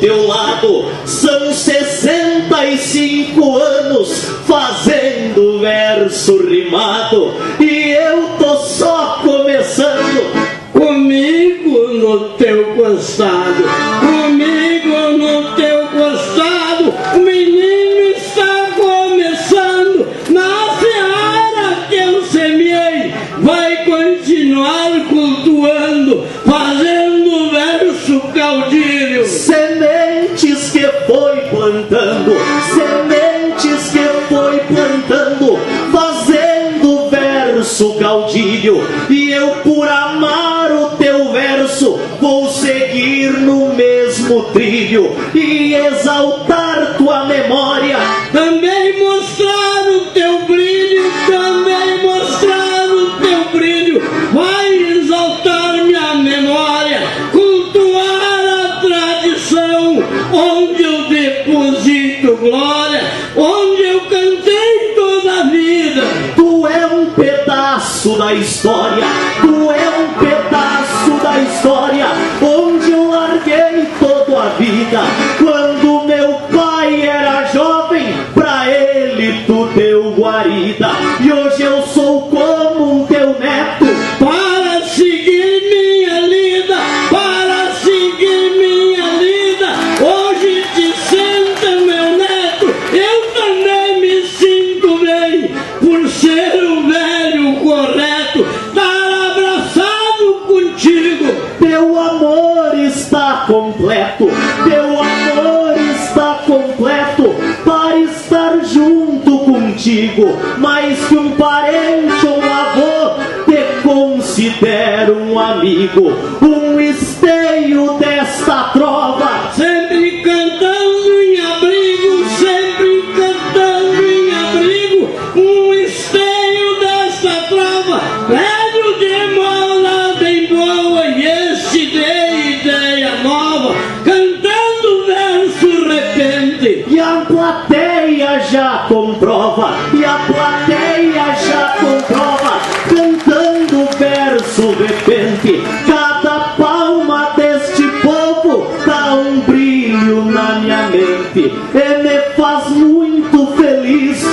teu lado. São 65 anos fazendo verso rimado e eu tô só começando. Comigo no teu costado, comigo no teu costado, o menino está começando. Na seara que eu semeei, vai continuar cultuando, fazendo verso caudilho. Sementes que que foi plantando, fazendo verso caudilho. E eu, por amar o teu verso, vou seguir no mesmo trilho e exaltar tua um pedaço da história, completo, teu amor está completo para estar junto contigo. Mais que um parente ou um avô, te considero um amigo, um esteio desta trova. Comprova, cantando verso repente. Cada palma deste povo dá um brilho na minha mente, e me faz muito feliz.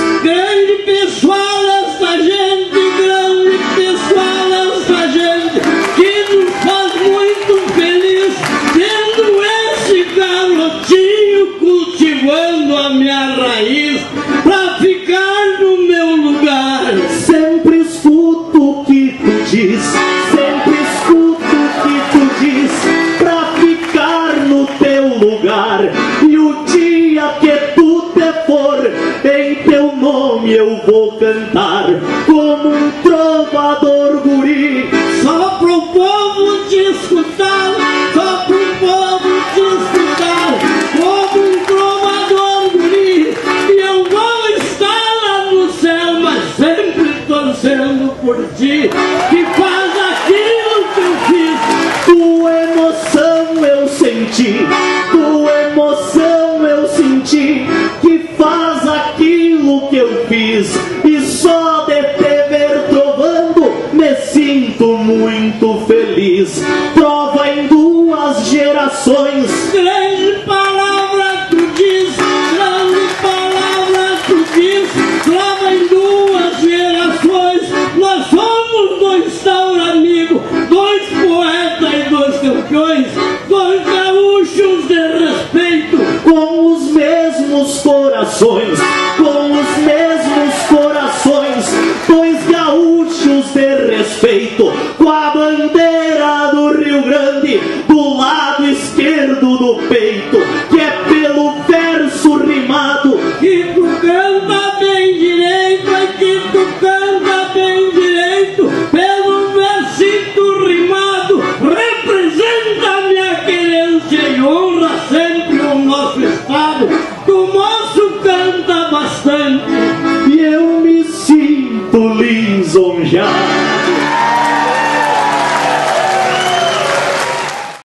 Diz, sempre escuto o que tu diz, pra ficar no teu lugar. E o dia que tu te for, em teu nome eu vou cantar, como um trovador guri. Só pro povo te escutar, só pro povo te escutar, como um trovador guri. E eu vou estar lá no céu, mas sempre torcendo por ti, eu senti, tua emoção eu senti, que faz aquilo que eu fiz. E só de te ver trovando, me sinto muito feliz. Trova em duas gerações, Grande palavra tu diz, grande palavra tu diz, trava em duas gerações. Nós somos dois taura amigos, dois poetas e dois campeões, corações, com os mesmos corações, dois gaúchos de respeito, com a bandeira do Rio Grande do lado esquerdo do peito,